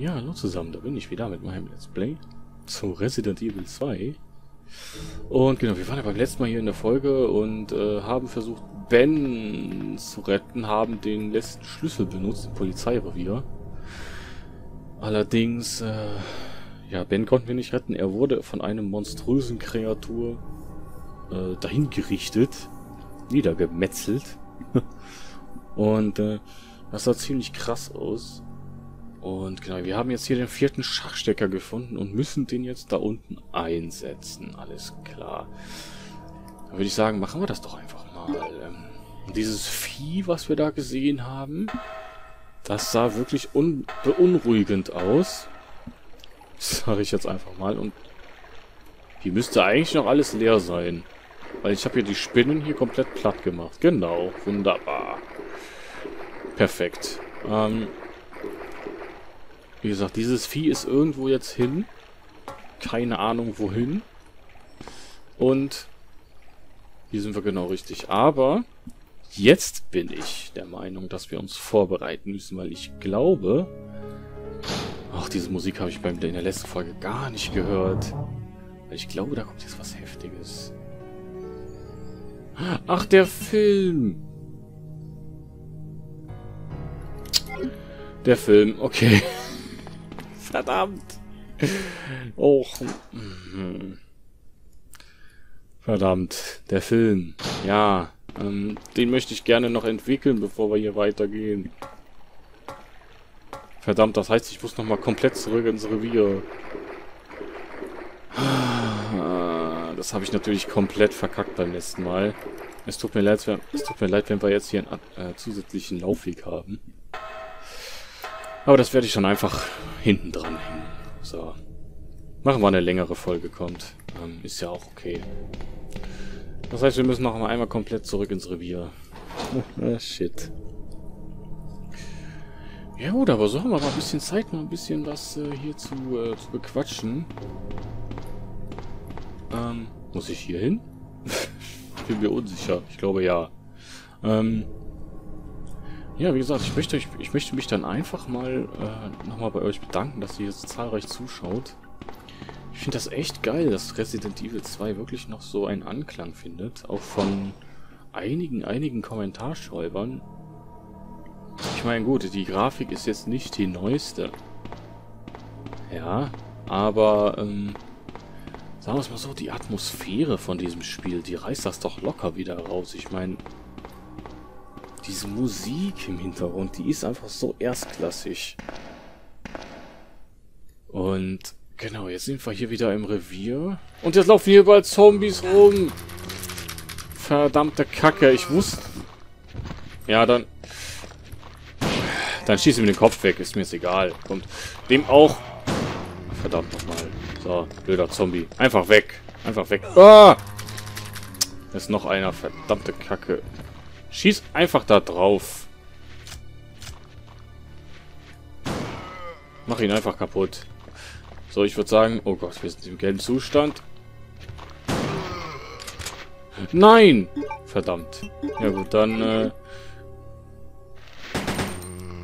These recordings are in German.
Ja, hallo zusammen, da bin ich wieder mit meinem Let's Play zu Resident Evil 2. Und genau, wir waren ja beim letzten Mal hier in der Folge und äh, haben versucht, Ben zu retten, haben den letzten Schlüssel benutzt, im Polizeirevier. Allerdings, äh, ja, Ben konnten wir nicht retten. Er wurde von einem monströsen Kreatur äh, dahin gerichtet, niedergemetzelt. und äh, das sah ziemlich krass aus. Und genau, wir haben jetzt hier den vierten Schachstecker gefunden und müssen den jetzt da unten einsetzen. Alles klar. Dann würde ich sagen, machen wir das doch einfach mal. Ähm, dieses Vieh, was wir da gesehen haben, das sah wirklich beunruhigend aus. Sage ich jetzt einfach mal. Und hier müsste eigentlich noch alles leer sein. Weil ich habe hier die Spinnen hier komplett platt gemacht. Genau, wunderbar. Perfekt. Ähm, wie gesagt, dieses Vieh ist irgendwo jetzt hin. Keine Ahnung wohin. Und hier sind wir genau richtig. Aber jetzt bin ich der Meinung, dass wir uns vorbereiten müssen, weil ich glaube... Ach, diese Musik habe ich beim, in der letzten Folge gar nicht gehört. Weil ich glaube, da kommt jetzt was Heftiges. Ach, der Film! Der Film, okay. Verdammt. Och. Verdammt. Der Film. Ja. Ähm, den möchte ich gerne noch entwickeln, bevor wir hier weitergehen. Verdammt, das heißt, ich muss nochmal komplett zurück ins Revier. Das habe ich natürlich komplett verkackt beim letzten Mal. Es tut mir leid, es tut mir leid wenn wir jetzt hier einen äh, zusätzlichen Laufweg haben. Aber das werde ich schon einfach hinten dran hängen. So. Machen wir eine längere Folge kommt. Ähm, ist ja auch okay. Das heißt, wir müssen noch einmal komplett zurück ins Revier. ah, shit. Ja gut, aber so haben wir mal ein bisschen Zeit, mal ein bisschen was äh, hier zu, äh, zu bequatschen. Ähm, muss ich hier hin? Bin mir unsicher. Ich glaube ja. Ähm, ja, wie gesagt, ich möchte, ich, ich möchte mich dann einfach mal äh, nochmal bei euch bedanken, dass ihr jetzt zahlreich zuschaut. Ich finde das echt geil, dass Resident Evil 2 wirklich noch so einen Anklang findet. Auch von einigen, einigen Kommentarschreibern. Ich meine, gut, die Grafik ist jetzt nicht die neueste. Ja, aber, ähm, sagen wir es mal so, die Atmosphäre von diesem Spiel, die reißt das doch locker wieder raus. Ich meine, diese Musik im Hintergrund, die ist einfach so erstklassig. Und genau, jetzt sind wir hier wieder im Revier. Und jetzt laufen hier überall Zombies rum. Verdammte Kacke, ich wusste... Ja, dann... Dann schieße ich mir den Kopf weg, ist mir jetzt egal. Und dem auch... Verdammt nochmal. So, blöder Zombie. Einfach weg. Einfach weg. Ah! Da ist noch einer, verdammte Kacke. Schieß einfach da drauf. Mach ihn einfach kaputt. So, ich würde sagen... Oh Gott, wir sind im gelben Zustand. Nein! Verdammt. Ja gut, dann... Äh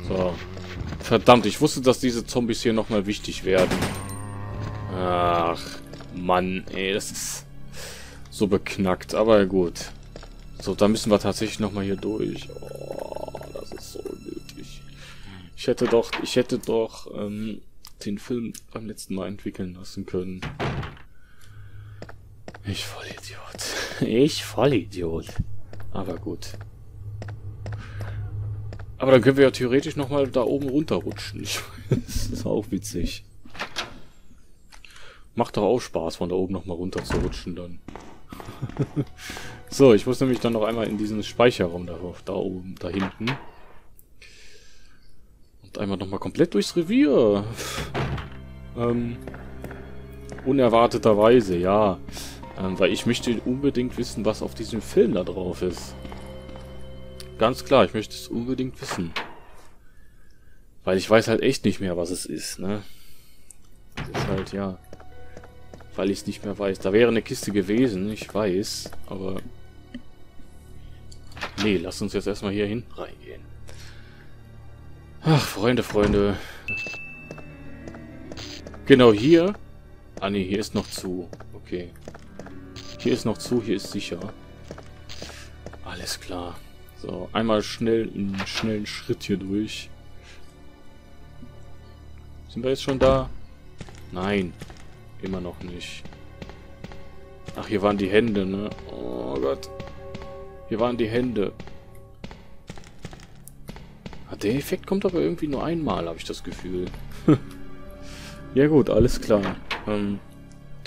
so. Verdammt, ich wusste, dass diese Zombies hier nochmal wichtig werden. Ach, Mann, ey, das ist so beknackt. Aber gut. So, da müssen wir tatsächlich nochmal hier durch. Oh, das ist so unnötig. Ich hätte doch, ich hätte doch ähm, den Film beim letzten Mal entwickeln lassen können. Ich Vollidiot. Ich Vollidiot. Aber gut. Aber dann können wir ja theoretisch nochmal da oben runterrutschen. Ich, das ist auch witzig. Macht doch auch Spaß, von da oben nochmal runter zu rutschen dann. so, ich muss nämlich dann noch einmal in diesen Speicherraum da, da oben, da hinten. Und einmal nochmal komplett durchs Revier. ähm, unerwarteterweise, ja. Ähm, weil ich möchte unbedingt wissen, was auf diesem Film da drauf ist. Ganz klar, ich möchte es unbedingt wissen. Weil ich weiß halt echt nicht mehr, was es ist, ne? Das ist halt, ja weil ich es nicht mehr weiß. Da wäre eine Kiste gewesen, ich weiß, aber... Nee, lass uns jetzt erstmal hier hin reingehen. Ach, Freunde, Freunde. Genau hier. Ah ne, hier ist noch zu. Okay. Hier ist noch zu, hier ist sicher. Alles klar. So, einmal schnell einen schnellen Schritt hier durch. Sind wir jetzt schon da? Nein. Immer noch nicht. Ach, hier waren die Hände, ne? Oh Gott. Hier waren die Hände. Ah, der Effekt kommt aber irgendwie nur einmal, habe ich das Gefühl. ja gut, alles klar. Ähm,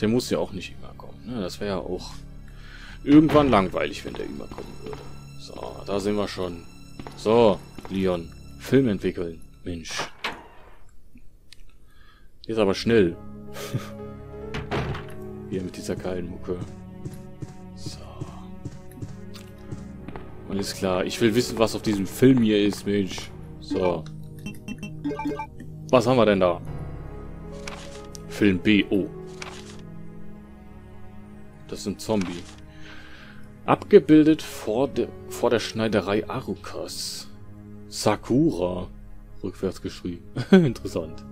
der muss ja auch nicht immer kommen. Ne? Das wäre ja auch irgendwann langweilig, wenn der immer kommen würde. So, da sind wir schon. So, Leon. Film entwickeln. Mensch. Jetzt aber schnell. Hier mit dieser geilen Mucke. So. Alles klar. Ich will wissen, was auf diesem Film hier ist, Mensch. So. Was haben wir denn da? Film B. Oh. Das ist ein Zombie. Abgebildet vor, de, vor der Schneiderei Arukas. Sakura. Rückwärts geschrieben. Interessant.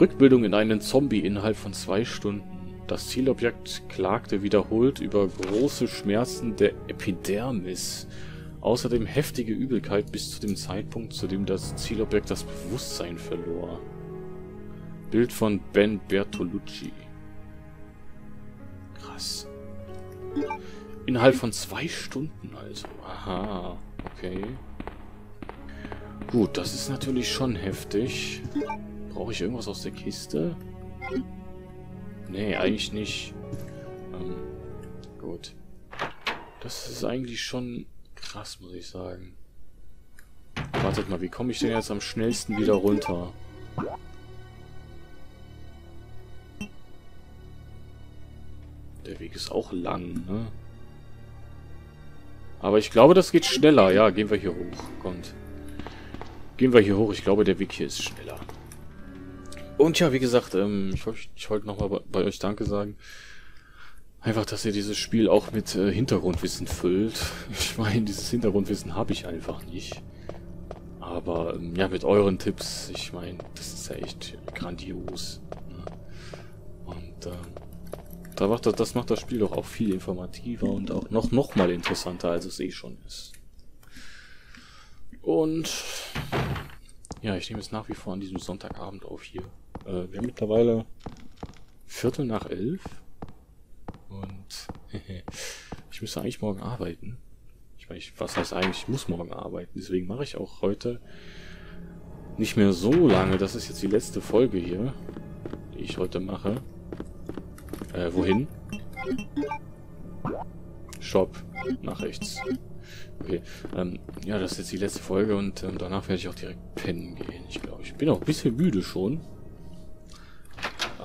Rückbildung in einen Zombie innerhalb von zwei Stunden. Das Zielobjekt klagte wiederholt über große Schmerzen der Epidermis. Außerdem heftige Übelkeit bis zu dem Zeitpunkt, zu dem das Zielobjekt das Bewusstsein verlor. Bild von Ben Bertolucci. Krass. Innerhalb von zwei Stunden also. Aha, okay. Gut, das ist natürlich schon heftig. Brauche ich irgendwas aus der Kiste? Nee, eigentlich nicht. Ähm, gut. Das ist eigentlich schon krass, muss ich sagen. Wartet mal, wie komme ich denn jetzt am schnellsten wieder runter? Der Weg ist auch lang, ne? Aber ich glaube, das geht schneller. Ja, gehen wir hier hoch. Kommt. Gehen wir hier hoch. Ich glaube, der Weg hier ist schneller. Und ja, wie gesagt, ähm, ich, wollte nochmal bei, bei euch Danke sagen. Einfach, dass ihr dieses Spiel auch mit äh, Hintergrundwissen füllt. Ich meine, dieses Hintergrundwissen habe ich einfach nicht. Aber ähm, ja, mit euren Tipps, ich meine, das ist ja echt grandios. Ne? Und ähm, da macht das, das macht das Spiel doch auch viel informativer und auch noch, noch mal interessanter, als es eh schon ist. Und ja, ich nehme es nach wie vor an diesem Sonntagabend auf hier. Äh, wir haben mittlerweile Viertel nach elf. Und ich müsste eigentlich morgen arbeiten. Ich meine, was heißt eigentlich, ich muss morgen arbeiten. Deswegen mache ich auch heute nicht mehr so lange. Das ist jetzt die letzte Folge hier, die ich heute mache. Äh, wohin? Shop. Nach rechts. Okay. Ähm, ja, das ist jetzt die letzte Folge und ähm, danach werde ich auch direkt pennen gehen. Ich glaube, ich bin auch ein bisschen müde schon.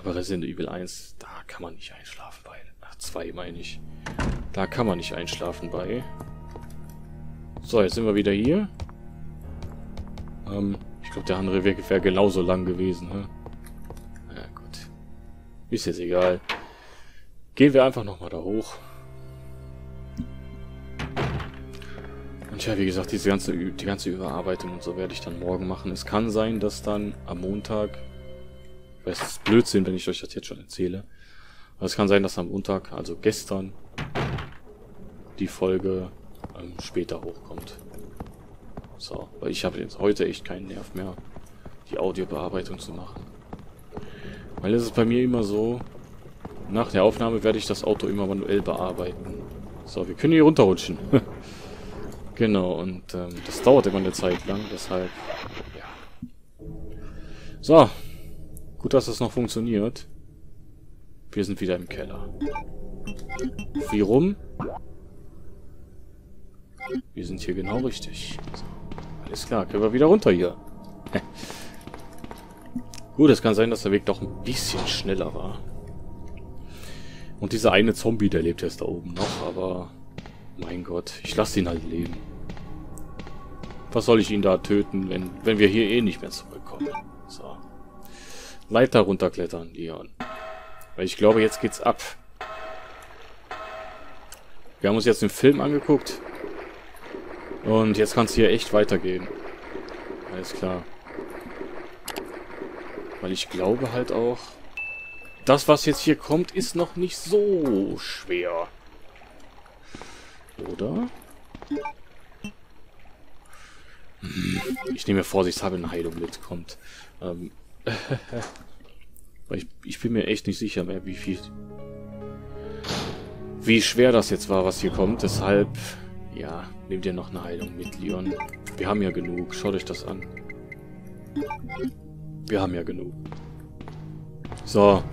Aber Resident Evil 1, da kann man nicht einschlafen bei. Ach, 2 meine ich. Da kann man nicht einschlafen bei. So, jetzt sind wir wieder hier. Ähm, ich glaube, der andere Weg wäre genauso lang gewesen. Ne? Ja, gut. Ist jetzt egal. Gehen wir einfach nochmal da hoch. Und ja, wie gesagt, diese ganze, die ganze Überarbeitung und so werde ich dann morgen machen. Es kann sein, dass dann am Montag es ist Blödsinn, wenn ich euch das jetzt schon erzähle. Aber es kann sein, dass am Montag, also gestern, die Folge ähm, später hochkommt. So, weil ich habe jetzt heute echt keinen Nerv mehr, die Audiobearbeitung zu machen. Weil es ist bei mir immer so, nach der Aufnahme werde ich das Auto immer manuell bearbeiten. So, wir können hier runterrutschen. genau, und ähm, das dauert immer eine Zeit lang, deshalb, ja. So, Gut, dass das noch funktioniert. Wir sind wieder im Keller. Wie rum? Wir sind hier genau richtig. So, alles klar, können wir wieder runter hier. Gut, es kann sein, dass der Weg doch ein bisschen schneller war. Und dieser eine Zombie, der lebt jetzt da oben noch, aber... Mein Gott, ich lasse ihn halt leben. Was soll ich ihn da töten, wenn, wenn wir hier eh nicht mehr zurückkommen? Leiter runterklettern, Leon. Weil ich glaube, jetzt geht's ab. Wir haben uns jetzt den Film angeguckt. Und jetzt kann es hier echt weitergehen. Alles klar. Weil ich glaube halt auch, das, was jetzt hier kommt, ist noch nicht so schwer. Oder? Hm, ich nehme vorsichtshalber eine Heilung mitkommt. Ähm, ich, ich bin mir echt nicht sicher mehr, wie viel... Wie schwer das jetzt war, was hier kommt. Deshalb, ja, nehmt ihr noch eine Heilung mit, Leon. Wir haben ja genug. Schaut euch das an. Wir haben ja genug. So,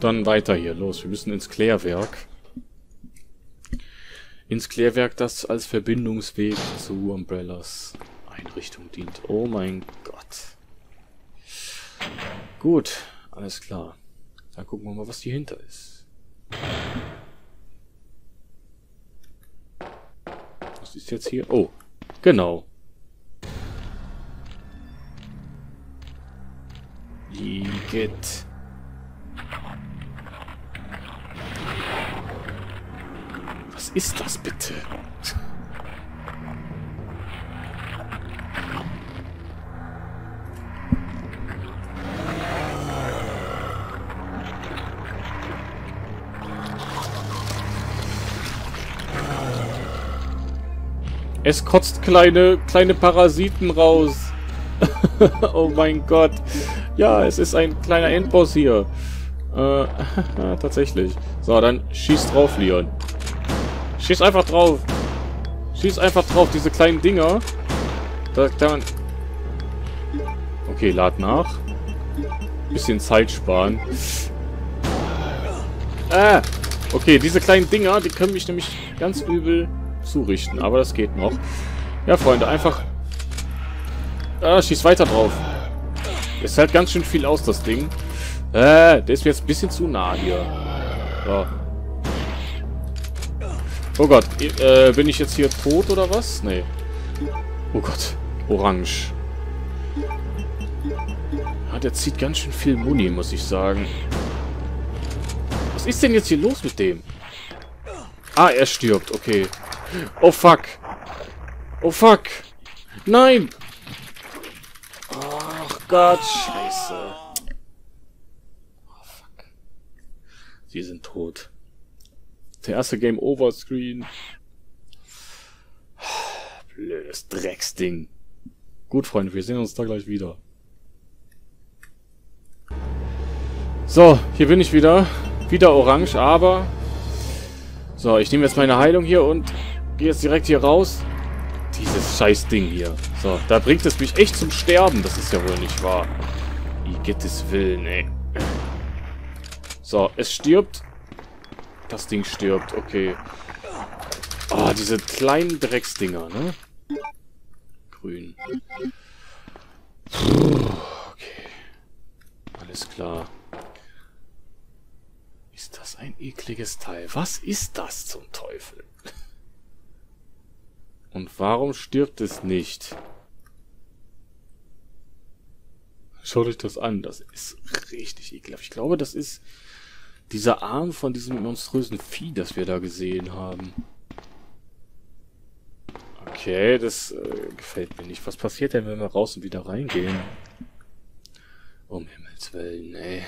dann weiter hier. Los, wir müssen ins Klärwerk. Ins Klärwerk, das als Verbindungsweg zu Umbrellas Einrichtung dient. Oh mein Gott. Gut, alles klar. Dann gucken wir mal, was hier hinter ist. Was ist jetzt hier? Oh, genau. Igitt. Was ist das bitte? Es kotzt kleine, kleine Parasiten raus. oh mein Gott. Ja, es ist ein kleiner Endboss hier. Äh, tatsächlich. So, dann schieß drauf, Leon. Schieß einfach drauf. Schieß einfach drauf, diese kleinen Dinger. Da, da okay, lad nach. Bisschen Zeit sparen. Ah! Okay, diese kleinen Dinger, die können mich nämlich ganz übel zurichten. Aber das geht noch. Ja, Freunde, einfach... Ah, schieß weiter drauf. Es hält ganz schön viel aus, das Ding. Äh, der ist mir jetzt ein bisschen zu nah hier. So. Oh Gott, äh, bin ich jetzt hier tot oder was? Nee. Oh Gott, orange. Ja, der zieht ganz schön viel Muni, muss ich sagen. Was ist denn jetzt hier los mit dem? Ah, er stirbt, okay. Oh fuck. Oh fuck. Nein. Ach Gott, scheiße. Oh fuck. Sie sind tot. Der erste Game Over Screen. Blödes Drecksding. Gut, Freunde, wir sehen uns da gleich wieder. So, hier bin ich wieder. Wieder orange, aber... So, ich nehme jetzt meine Heilung hier und gehe jetzt direkt hier raus. Dieses scheiß Ding hier. So, da bringt es mich echt zum Sterben. Das ist ja wohl nicht wahr. Wie geht es Willen, ey. So, es stirbt. Das Ding stirbt, okay. Oh, diese kleinen Drecksdinger, ne? Grün. Okay. Alles klar. Ist das ein ekliges Teil? Was ist das zum Teufel? Und warum stirbt es nicht? Schaut euch das an. Das ist richtig ekelhaft. Ich glaube, das ist dieser Arm von diesem monströsen Vieh, das wir da gesehen haben. Okay, das äh, gefällt mir nicht. Was passiert denn, wenn wir raus und wieder reingehen? Um Himmels Willen, ey.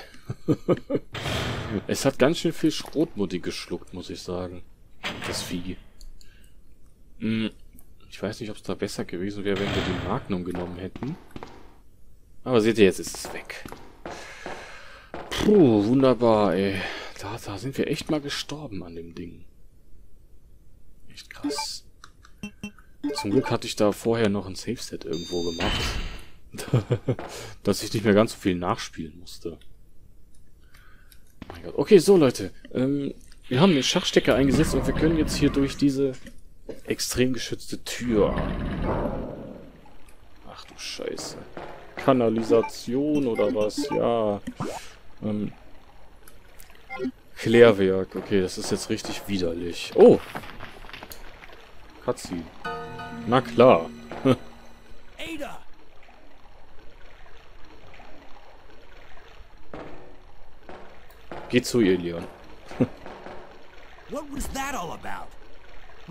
es hat ganz schön viel Schrotmutti geschluckt, muss ich sagen. Das Vieh. Hm. Ich weiß nicht, ob es da besser gewesen wäre, wenn wir die Magnum genommen hätten. Aber seht ihr, jetzt ist es weg. Puh, wunderbar, ey. Da, da sind wir echt mal gestorben an dem Ding. Echt krass. Zum Glück hatte ich da vorher noch ein Safe-Set irgendwo gemacht. dass ich nicht mehr ganz so viel nachspielen musste. Oh okay, so Leute. Ähm, wir haben den Schachstecker eingesetzt und wir können jetzt hier durch diese extrem geschützte Tür. Ach du Scheiße. Kanalisation oder was? Ja. Ähm. Klärwerk. Okay, das ist jetzt richtig widerlich. Oh! Cutscene. Na klar. Ada! Geh zu ihr, Leon. What was that all about?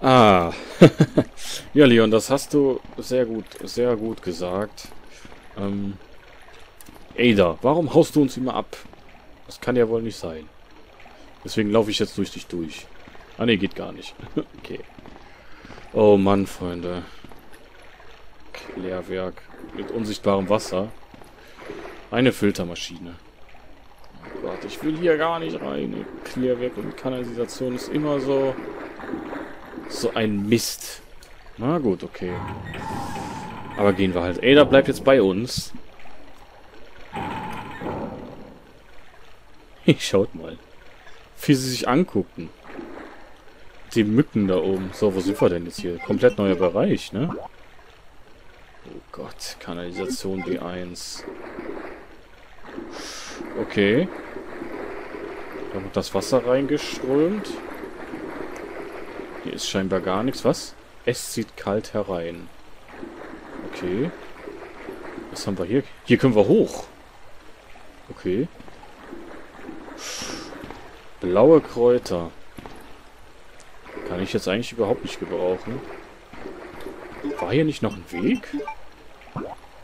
Ah. ja, Leon, das hast du sehr gut, sehr gut gesagt. Ähm, Ada, warum haust du uns immer ab? Das kann ja wohl nicht sein. Deswegen laufe ich jetzt durch dich durch. Ah, ne, geht gar nicht. okay. Oh Mann, Freunde. Klärwerk mit unsichtbarem Wasser. Eine Filtermaschine. Oh Gott, ich will hier gar nicht rein. Klärwerk und Kanalisation ist immer so... So ein Mist. Na gut, okay. Aber gehen wir halt. Ada bleibt jetzt bei uns. Schaut mal. Wie sie sich angucken. Die Mücken da oben. So, wo sind wir denn jetzt hier? Komplett neuer Bereich, ne? Oh Gott, Kanalisation B1. Okay. Da wird das Wasser reingeströmt. Hier ist scheinbar gar nichts. Was? Es zieht kalt herein. Okay. Was haben wir hier? Hier können wir hoch. Okay. Blaue Kräuter. Kann ich jetzt eigentlich überhaupt nicht gebrauchen. War hier nicht noch ein Weg?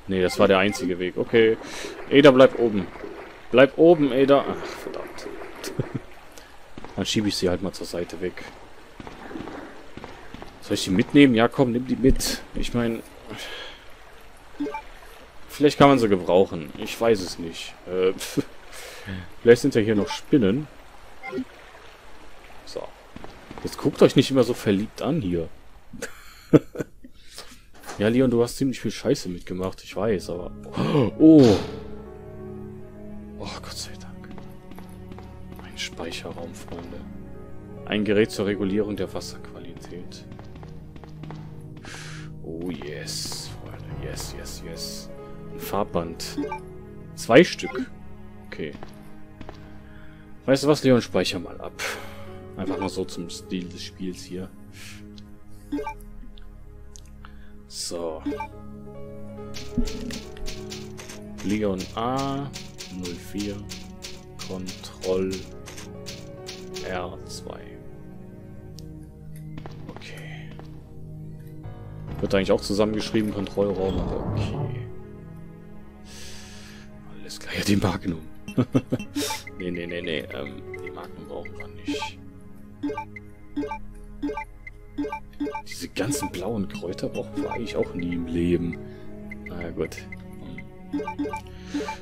Nee, das war der einzige Weg. Okay. Ada, bleib oben. Bleib oben, Ada. Ach, verdammt. Dann schiebe ich sie halt mal zur Seite weg. Soll ich die mitnehmen? Ja, komm, nimm die mit. Ich meine... Vielleicht kann man sie gebrauchen. Ich weiß es nicht. Äh, vielleicht sind ja hier noch Spinnen. So. Jetzt guckt euch nicht immer so verliebt an hier. ja, Leon, du hast ziemlich viel Scheiße mitgemacht. Ich weiß, aber... Oh! Oh, Gott sei Dank. Ein Speicherraum, Freunde. Ein Gerät zur Regulierung der Wasserqualität. Yes. Yes, yes, yes. Ein Farbband. Zwei Stück. Okay. Weißt du was, Leon? Speicher mal ab. Einfach mal so zum Stil des Spiels hier. So. Leon A 04 Control R2. Wird eigentlich auch zusammengeschrieben, Kontrollraum, aber okay. Alles klar, ja, die Magnum. nee, nee, nee, nee, ähm, die Magnum brauchen wir nicht. Diese ganzen blauen Kräuter brauchen wir eigentlich auch nie im Leben. Na gut.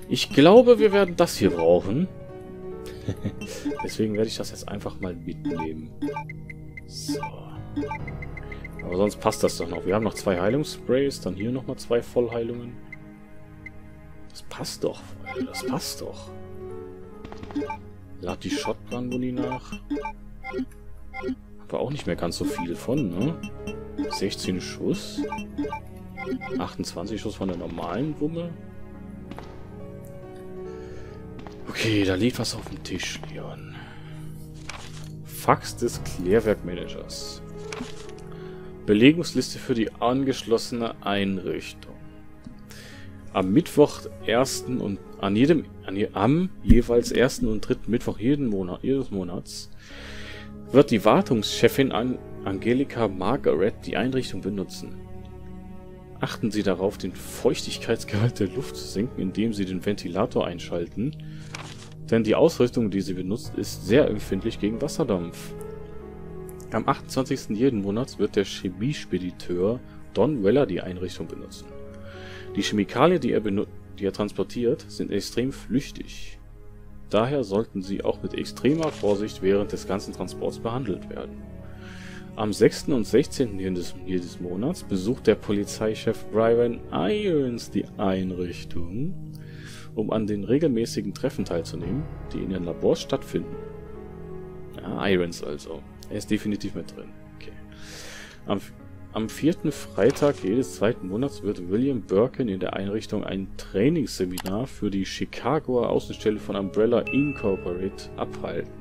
Ich glaube, wir werden das hier brauchen. Deswegen werde ich das jetzt einfach mal mitnehmen. So. Aber sonst passt das doch noch. Wir haben noch zwei Heilungssprays, dann hier nochmal zwei Vollheilungen. Das passt doch, Freunde. Das passt doch. Lad die Shotgun-Muni nach. Aber auch nicht mehr ganz so viel von, ne? 16 Schuss. 28 Schuss von der normalen Wumme. Okay, da liegt was auf dem Tisch, Leon. Fax des Klärwerkmanagers. Belegungsliste für die angeschlossene Einrichtung. Am Mittwoch, ersten und an jedem, an, am jeweils ersten und dritten Mittwoch jeden Monat, jedes Monats wird die Wartungschefin an Angelika Margaret die Einrichtung benutzen. Achten Sie darauf, den Feuchtigkeitsgehalt der Luft zu senken, indem Sie den Ventilator einschalten, denn die Ausrüstung, die sie benutzt, ist sehr empfindlich gegen Wasserdampf. Am 28. jeden Monats wird der Chemiespediteur Don Weller die Einrichtung benutzen. Die Chemikalien, die er, die er transportiert, sind extrem flüchtig. Daher sollten sie auch mit extremer Vorsicht während des ganzen Transports behandelt werden. Am 6. und 16. jedes, jedes Monats besucht der Polizeichef Brian Irons die Einrichtung, um an den regelmäßigen Treffen teilzunehmen, die in den Labors stattfinden. Ja, Irons also. Er ist definitiv mit drin. Okay. Am, am vierten Freitag jedes zweiten Monats wird William Birkin in der Einrichtung ein Trainingsseminar für die Chicagoer Außenstelle von Umbrella Incorporated abhalten.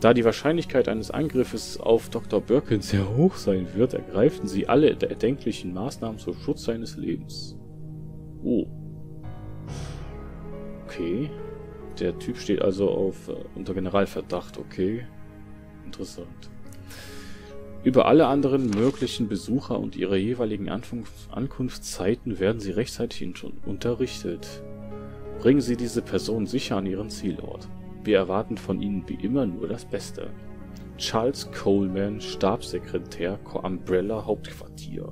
Da die Wahrscheinlichkeit eines Angriffes auf Dr. Birkin sehr hoch sein wird, ergreifen sie alle erdenklichen Maßnahmen zum Schutz seines Lebens. Oh. Okay. Der Typ steht also auf äh, unter Generalverdacht, okay. Interessant. Über alle anderen möglichen Besucher und ihre jeweiligen Ankunfts Ankunftszeiten werden sie rechtzeitig unterrichtet. Bringen Sie diese Person sicher an ihren Zielort. Wir erwarten von Ihnen wie immer nur das Beste. Charles Coleman, Stabssekretär, Umbrella Hauptquartier.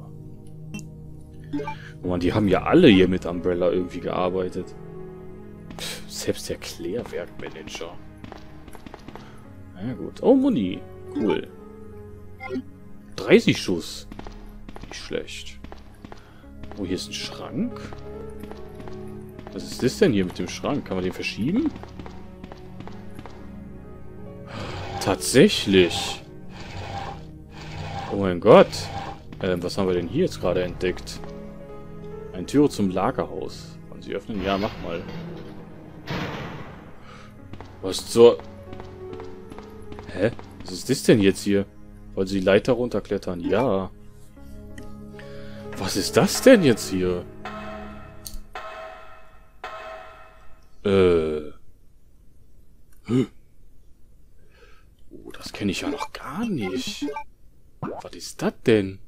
Oh man, die haben ja alle hier mit Umbrella irgendwie gearbeitet. Selbst der Klärwerkmanager. Na gut. Oh, Muni. Cool. 30 Schuss. Nicht schlecht. Oh, hier ist ein Schrank. Was ist das denn hier mit dem Schrank? Kann man den verschieben? Tatsächlich. Oh mein Gott. Ähm, was haben wir denn hier jetzt gerade entdeckt? Ein Tür zum Lagerhaus. Wollen Sie öffnen? Ja, mach mal. Was zur... Hä? Was ist das denn jetzt hier? Wollen Sie die Leiter runterklettern? Ja. Was ist das denn jetzt hier? Äh. Oh, das kenne ich ja noch gar nicht. Was ist das denn?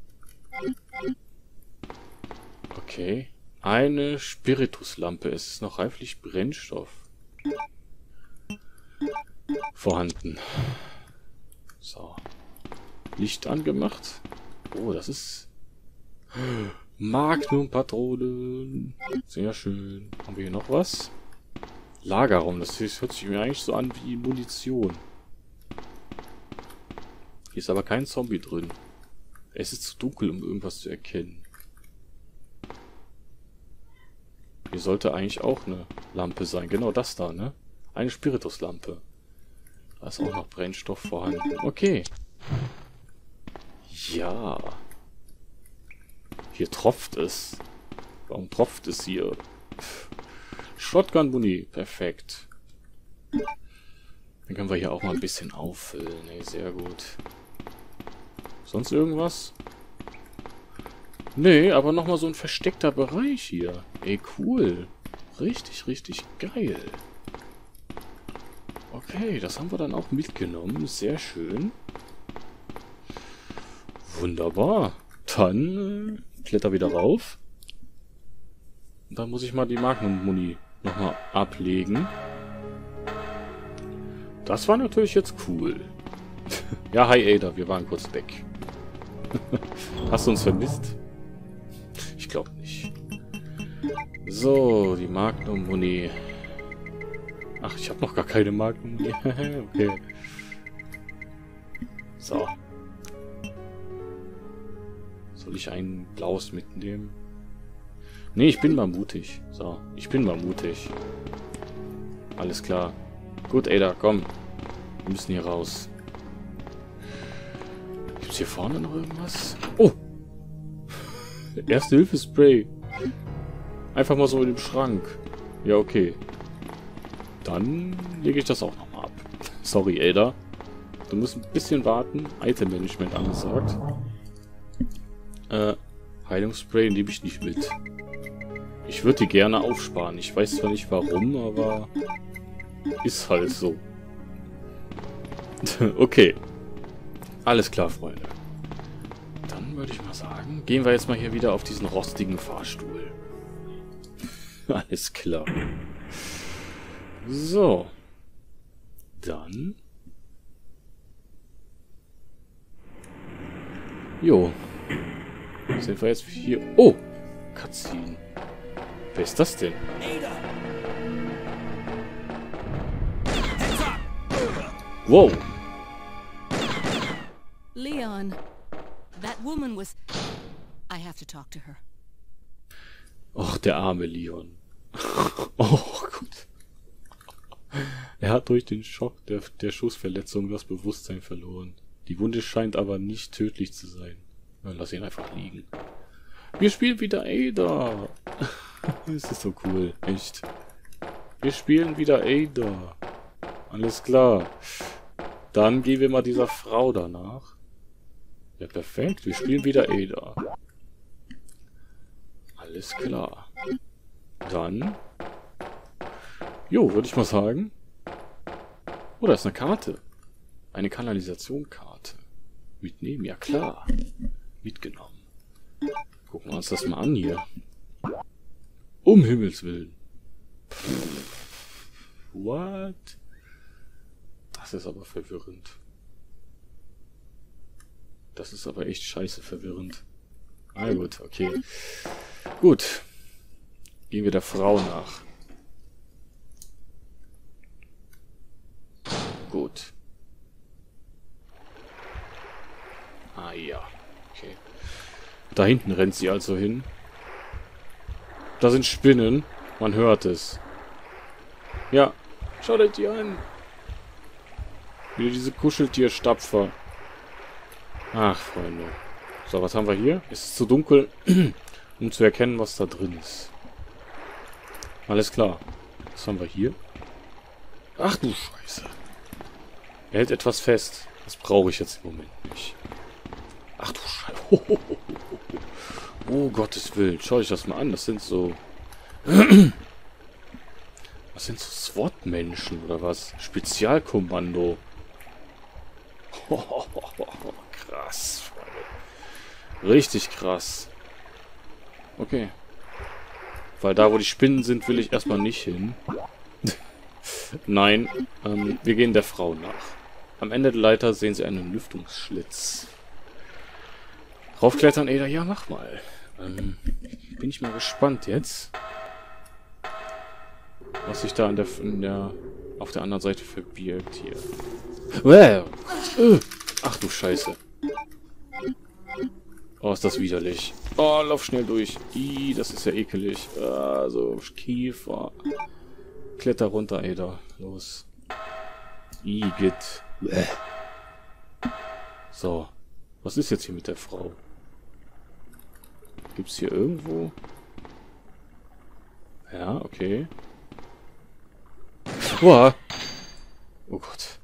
Okay. Eine Spirituslampe. Es ist noch reiflich Brennstoff vorhanden. So. Licht angemacht. Oh, das ist... Magnum-Patronen. Sehr schön. Haben wir hier noch was? Lagerraum. Das hört sich mir eigentlich so an wie Munition. Hier ist aber kein Zombie drin. Es ist zu dunkel, um irgendwas zu erkennen. Hier sollte eigentlich auch eine Lampe sein. Genau das da, ne? Eine Spirituslampe. Da ist auch noch Brennstoff vorhanden. Okay. Ja. Hier tropft es. Warum tropft es hier? Shotgun-Bunny. Perfekt. Dann können wir hier auch mal ein bisschen auffüllen. Ey, sehr gut. Sonst irgendwas? Nee, aber nochmal so ein versteckter Bereich hier. Ey, cool. Richtig, richtig geil. Okay, das haben wir dann auch mitgenommen. Sehr schön. Wunderbar. Dann äh, kletter wieder rauf. Dann muss ich mal die Magnum-Muni nochmal ablegen. Das war natürlich jetzt cool. ja, hi Ada, wir waren kurz weg. Hast du uns vermisst? Ich glaube nicht. So, die Magnum-Muni. Ich habe noch gar keine Magnum-Muni. okay. So. Soll ich ein blaues mitnehmen? Nee, ich bin mal mutig. So, ich bin mal mutig. Alles klar. Gut, Ada, komm. Wir müssen hier raus. Gibt's hier vorne noch irgendwas? Oh! Erste-Hilfe-Spray. Einfach mal so in dem Schrank. Ja, okay. Dann lege ich das auch nochmal ab. Sorry, Ada. Du musst ein bisschen warten. Item-Management angesagt. Äh, Heilungsspray nehme ich nicht mit. Ich würde die gerne aufsparen. Ich weiß zwar nicht warum, aber ist halt so. okay. Alles klar, Freunde. Dann würde ich mal sagen, gehen wir jetzt mal hier wieder auf diesen rostigen Fahrstuhl. Alles klar. So. Dann. Jo. Sind wir jetzt hier... Oh! Cutscene. Wer ist das denn? Wow. Leon, that woman was... I have to talk to her. Och, der arme Leon. oh Gott. Er hat durch den Schock der, der Schussverletzung das Bewusstsein verloren. Die Wunde scheint aber nicht tödlich zu sein. Dann lass ihn einfach liegen. Wir spielen wieder Ada. das ist so cool. Echt. Wir spielen wieder Ada. Alles klar. Dann gehen wir mal dieser Frau danach. Ja, perfekt. Wir spielen wieder Ada. Alles klar. Dann... Jo, würde ich mal sagen. Oh, da ist eine Karte. Eine Kanalisationkarte. Mitnehmen, ja klar. Mitgenommen. Gucken wir uns das mal an hier. Um Himmels Willen. What? Das ist aber verwirrend. Das ist aber echt scheiße verwirrend. Ah gut, okay. Gut. Gehen wir der Frau nach. Gut. Ah ja. Okay. Da hinten rennt sie also hin. Da sind Spinnen. Man hört es. Ja. Schaut euch die an. Wieder diese Kuscheltierstapfer. Ach, Freunde. So, was haben wir hier? Es ist zu dunkel, um zu erkennen, was da drin ist. Alles klar. Was haben wir hier? Ach du Scheiße. Er hält etwas fest. Das brauche ich jetzt im Moment nicht. Ach du Scheiße. Oh, oh Gottes Willen. Schau euch das mal an. Das sind so... Was sind so SWAT-Menschen oder was? Spezialkommando. krass. Richtig krass. Okay. Weil da, wo die Spinnen sind, will ich erstmal nicht hin. Nein, ähm, wir gehen der Frau nach. Am Ende der Leiter sehen Sie einen Lüftungsschlitz. Raufklettern, Ada? Ja, mach mal. Ähm, bin ich mal gespannt jetzt. Was sich da an der, der, auf der anderen Seite verbirgt hier. Wow. Ach du Scheiße. Oh, ist das widerlich. Oh, lauf schnell durch. Ih, das ist ja ekelig. Also, Kiefer. Kletter runter, Ada. Los. Igitt. So. Was ist jetzt hier mit der Frau? Gibt's hier irgendwo? Ja, okay. Boah. Oh Gott.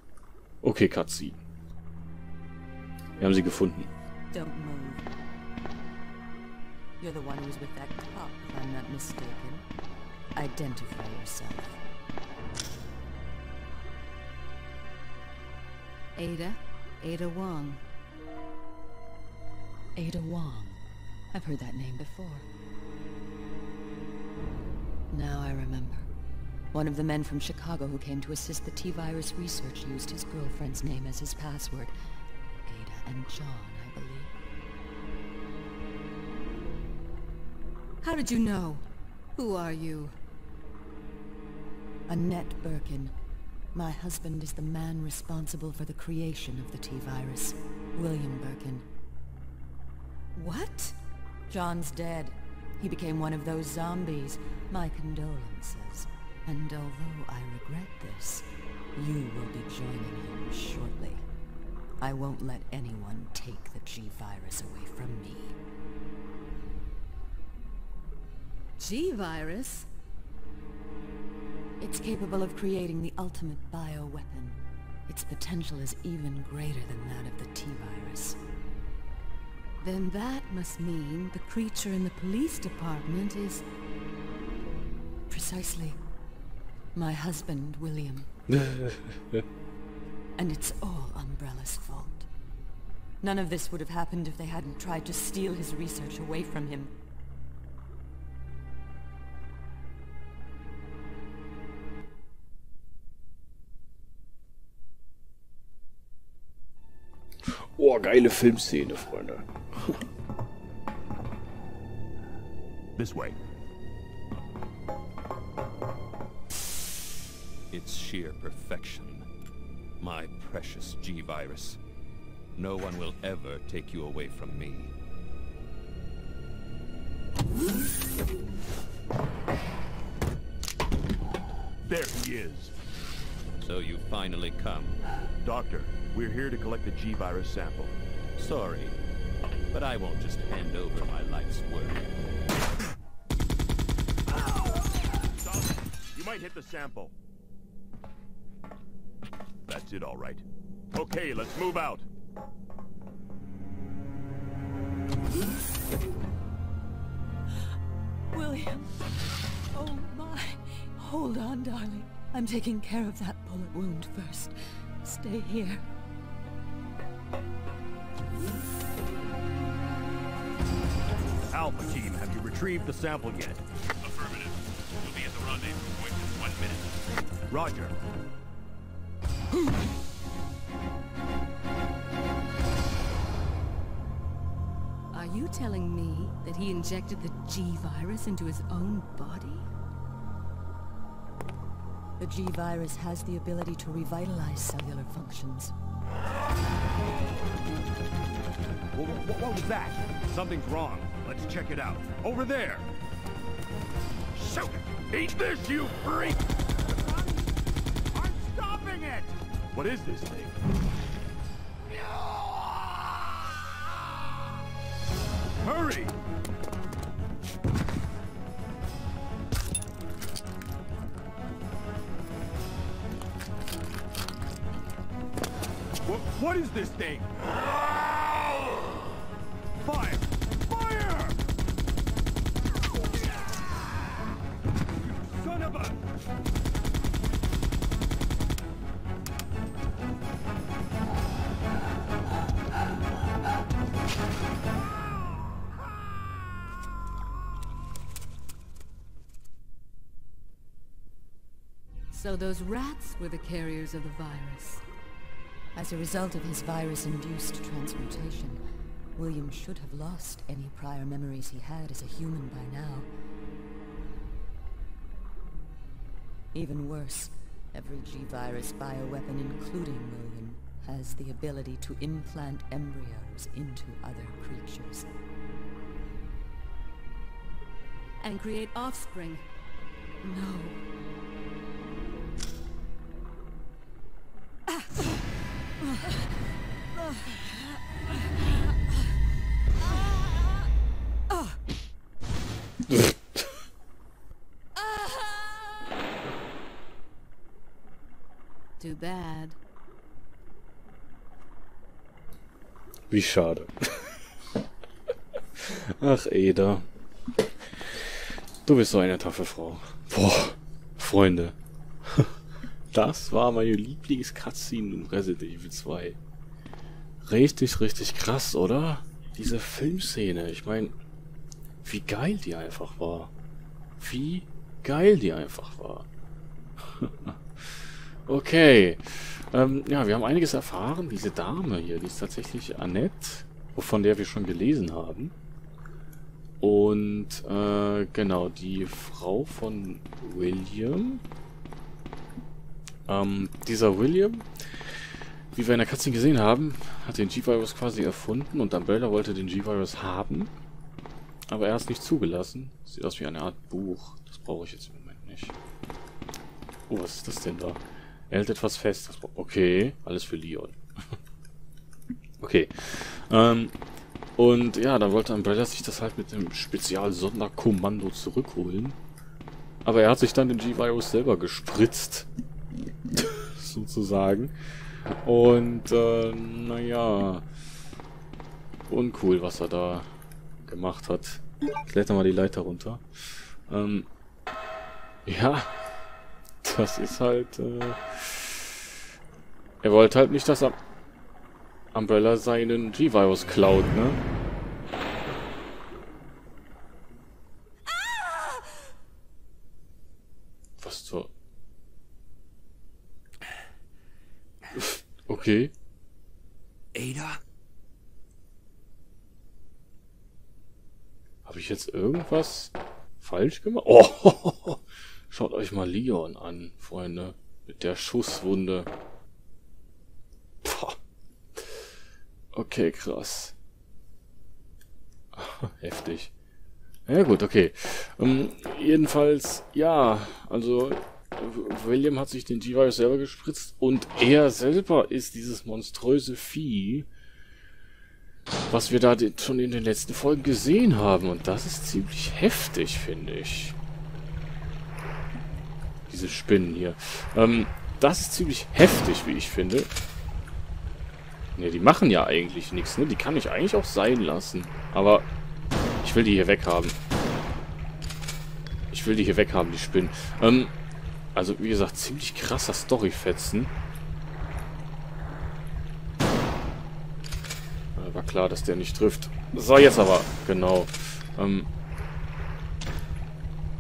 Okay, Cutscene. Wir haben sie gefunden. Don't move. You're the one who's with that cop, if I'm not mistaken. Identify yourself. Ada? Ada Wong. Ada Wong. I've heard that name before. Now I remember. One of the men from Chicago who came to assist the T-Virus research used his girlfriend's name as his password. Ada and John, I believe. How did you know? Who are you? Annette Birkin. My husband is the man responsible for the creation of the T-Virus. William Birkin. What? John's dead. He became one of those zombies. My condolences. And although I regret this, you will be joining him shortly. I won't let anyone take the G-Virus away from me. G-Virus? It's capable of creating the ultimate bioweapon. Its potential is even greater than that of the T-Virus. Then that must mean the creature in the police department is... Precisely. My husband, William. and it's all Umbrella's fault. None of this would have happened if they hadn't tried to steal his research away from him. Oh, geile Filmszene, Freunde. This way. It's sheer perfection. My precious G-Virus. No one will ever take you away from me. There he is. So you finally come. Doctor, we're here to collect the G-Virus sample. Sorry. But I won't just hand over my life's work. Stop! You might hit the sample. That's it, all right. Okay, let's move out. William. Oh my. Hold on, darling. I'm taking care of that bullet wound first. Stay here. Alpha team, have you retrieved the sample yet? Affirmative. We'll be at the rendezvous point in one minute. Roger. Are you telling me that he injected the G-Virus into his own body? The G-Virus has the ability to revitalize cellular functions. What, what, what was that? Something's wrong. Let's check it out. Over there! Shoot! Eat this, you freak! I'm stopping it! What is this thing? This thing? Fire! Fire! Son of a... So those rats were the carriers of the virus. As a result of his virus-induced transmutation, William should have lost any prior memories he had as a human by now. Even worse, every G-Virus bioweapon, including William, has the ability to implant embryos into other creatures. And create offspring. No. Wie schade. Ach, Ada. Du bist so eine taffe Frau. Boah, Freunde. Das war meine Lieblings-Cutscene in Resident Evil 2. Richtig, richtig krass, oder? Diese Filmszene. Ich meine, wie geil die einfach war. Wie geil die einfach war. okay. Ähm, ja, wir haben einiges erfahren. Diese Dame hier, die ist tatsächlich Annette, wovon der wir schon gelesen haben. Und, äh, genau, die Frau von William. Ähm, dieser William, wie wir in der Cutscene gesehen haben, hat den G-Virus quasi erfunden und Umbrella wollte den G-Virus haben. Aber er es nicht zugelassen. Sieht aus wie eine Art Buch. Das brauche ich jetzt im Moment nicht. Oh, was ist das denn da? Er hält etwas fest. Okay, alles für Leon. okay. Ähm, und ja, dann wollte Umbrella sich das halt mit dem Spezial-Sonderkommando zurückholen. Aber er hat sich dann den G-Virus selber gespritzt. sozusagen. Und, äh, naja. Uncool, was er da gemacht hat. Kletter mal die Leiter runter. Ähm, ja. Das ist halt, äh, Er wollte halt nicht, dass Am Umbrella seinen G-Virus klaut, ne? Was zur... Okay. Ada? Habe ich jetzt irgendwas falsch gemacht? Oh, schaut euch mal Leon an, Freunde. Mit der Schusswunde. Pah. Okay, krass. Heftig. Ja gut, okay. Ähm, jedenfalls, ja, also William hat sich den G-Virus selber gespritzt und er selber ist dieses monströse Vieh. was wir da schon in den letzten Folgen gesehen haben. Und das ist ziemlich heftig, finde ich. Diese Spinnen hier. Ähm, das ist ziemlich heftig, wie ich finde. Ne, die machen ja eigentlich nichts, ne? Die kann ich eigentlich auch sein lassen. Aber ich will die hier weghaben. Ich will die hier weghaben, die Spinnen. Ähm, also, wie gesagt, ziemlich krasser Storyfetzen. War klar, dass der nicht trifft. So, jetzt aber. Genau. Ähm.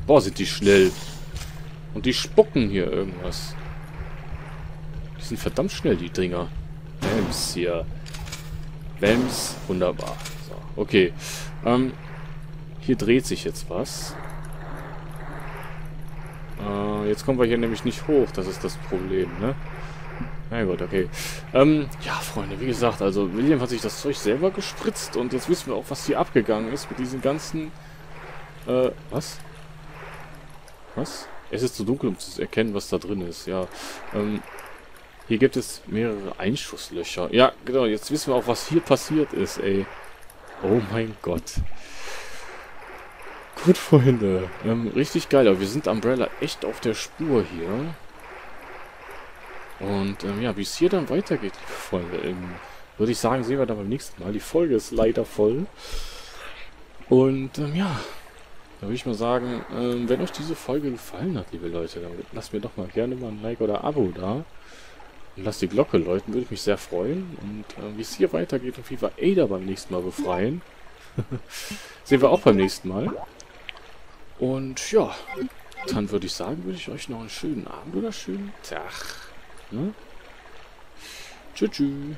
Boah, sind die schnell. Und die spucken hier irgendwas. Die sind verdammt schnell, die Dinger. Wams hier. Wams. Wunderbar. So, okay. Ähm. Hier dreht sich jetzt was. Äh, jetzt kommen wir hier nämlich nicht hoch. Das ist das Problem, ne? Na gut, okay. Ähm, ja, Freunde, wie gesagt, also William hat sich das Zeug selber gespritzt und jetzt wissen wir auch, was hier abgegangen ist mit diesen ganzen... Äh, was? Was? Es ist zu dunkel, um zu erkennen, was da drin ist, ja. Ähm, hier gibt es mehrere Einschusslöcher. Ja, genau, jetzt wissen wir auch, was hier passiert ist, ey. Oh mein Gott. Gut, Freunde. Ähm, richtig geil, aber wir sind Umbrella echt auf der Spur hier. Und ähm, ja, wie es hier dann weitergeht, liebe Freunde, ähm, würde ich sagen, sehen wir dann beim nächsten Mal. Die Folge ist leider voll. Und ähm, ja, da würde ich mal sagen, ähm, wenn euch diese Folge gefallen hat, liebe Leute, dann lasst mir doch mal gerne mal ein Like oder Abo da. Und lasst die Glocke läuten, würde ich mich sehr freuen. Und äh, wie es hier weitergeht und wir Ada beim nächsten Mal befreien, sehen wir auch beim nächsten Mal. Und ja, dann würde ich sagen, würde ich euch noch einen schönen Abend oder schönen Tag Ne? Tschüss.